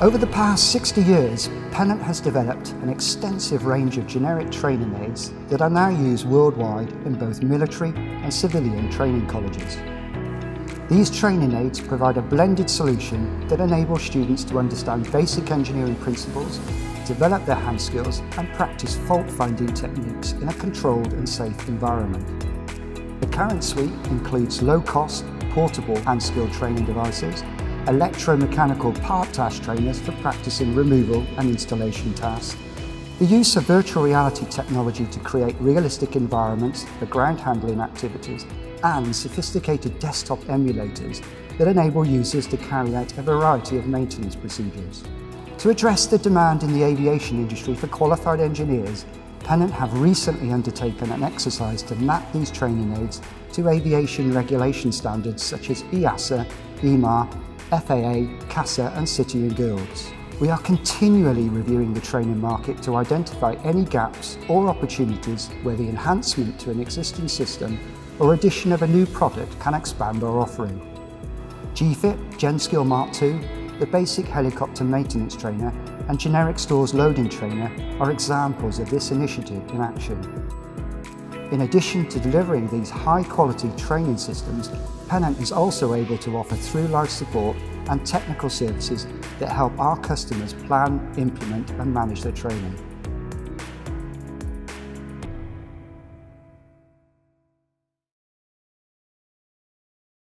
Over the past 60 years, Pennant has developed an extensive range of generic training aids that are now used worldwide in both military and civilian training colleges. These training aids provide a blended solution that enables students to understand basic engineering principles, develop their hand skills and practice fault-finding techniques in a controlled and safe environment. The current suite includes low-cost, portable hand skill training devices, electromechanical part task trainers for practicing removal and installation tasks, the use of virtual reality technology to create realistic environments for ground handling activities and sophisticated desktop emulators that enable users to carry out a variety of maintenance procedures. To address the demand in the aviation industry for qualified engineers, Pennant have recently undertaken an exercise to map these training aids to aviation regulation standards such as EASA, EMAR, FAA, CASA and City and Guilds. We are continually reviewing the training market to identify any gaps or opportunities where the enhancement to an existing system or addition of a new product can expand our offering. GFIT GenSkill Mark II, the basic helicopter maintenance trainer and generic stores loading trainer are examples of this initiative in action. In addition to delivering these high quality training systems, Pennant is also able to offer through life support and technical services that help our customers plan, implement and manage their training.